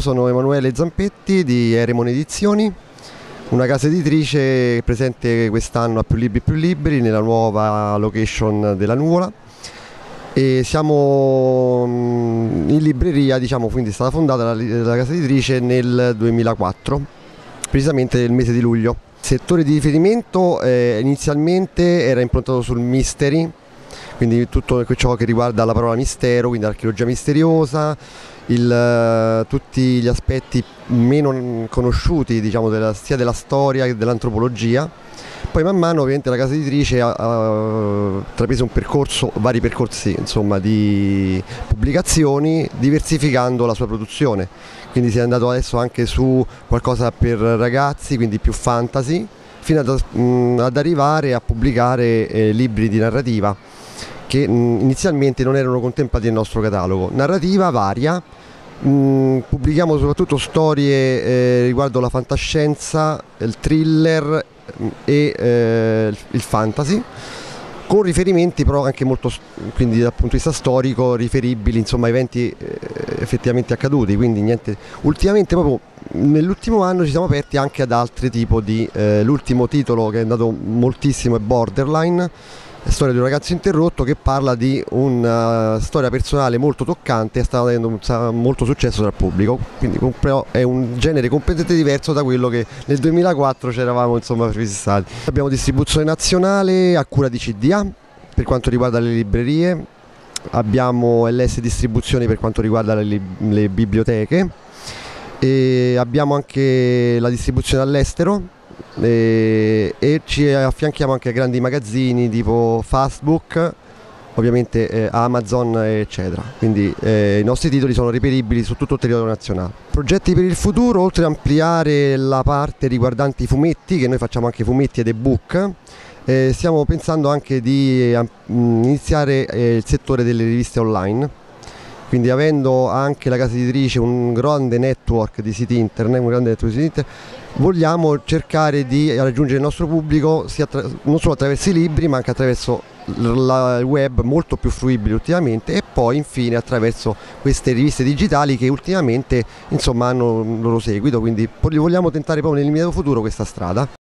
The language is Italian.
sono Emanuele Zampetti di Eremon Edizioni, una casa editrice presente quest'anno a più libri più libri nella nuova location della Nuvola e siamo mm, in libreria, diciamo, quindi è stata fondata la, casa editrice nel 2004, precisamente nel mese di luglio. Il settore di riferimento eh, inizialmente era improntato sul mystery, quindi tutto ciò che riguarda la parola mistero, quindi l'archeologia misteriosa, il, eh, tutti gli aspetti meno conosciuti diciamo, della, sia della storia che dell'antropologia. Poi man mano ovviamente la casa editrice ha, ha trapreso un percorso, vari percorsi insomma, di pubblicazioni diversificando la sua produzione. Quindi si è andato adesso anche su qualcosa per ragazzi, quindi più fantasy, fino ad, mh, ad arrivare a pubblicare eh, libri di narrativa che mh, inizialmente non erano contemplati nel nostro catalogo. Narrativa varia, mh, pubblichiamo soprattutto storie eh, riguardo la fantascienza, il thriller e eh, il fantasy con riferimenti però anche molto quindi dal punto di vista storico riferibili insomma a eventi eh, effettivamente accaduti quindi niente ultimamente proprio nell'ultimo anno ci siamo aperti anche ad altri tipi di eh, l'ultimo titolo che è andato moltissimo è Borderline storia di un ragazzo interrotto che parla di una storia personale molto toccante e sta avendo molto successo il pubblico, quindi però è un genere completamente diverso da quello che nel 2004 ci eravamo insomma prefissati. Abbiamo distribuzione nazionale a cura di CDA per quanto riguarda le librerie, abbiamo LS distribuzioni per quanto riguarda le, le biblioteche. E abbiamo anche la distribuzione all'estero e, e ci affianchiamo anche a grandi magazzini tipo Fastbook, ovviamente eh, Amazon eccetera, quindi eh, i nostri titoli sono reperibili su tutto il territorio nazionale. Progetti per il futuro, oltre ad ampliare la parte riguardante i fumetti, che noi facciamo anche fumetti ed ebook, eh, stiamo pensando anche di eh, iniziare eh, il settore delle riviste online quindi avendo anche la casa editrice un grande network di siti internet, un grande network di siti internet vogliamo cercare di raggiungere il nostro pubblico non solo attraverso i libri ma anche attraverso il web molto più fruibile ultimamente e poi infine attraverso queste riviste digitali che ultimamente insomma, hanno un loro seguito quindi vogliamo tentare proprio nell'immediato futuro questa strada.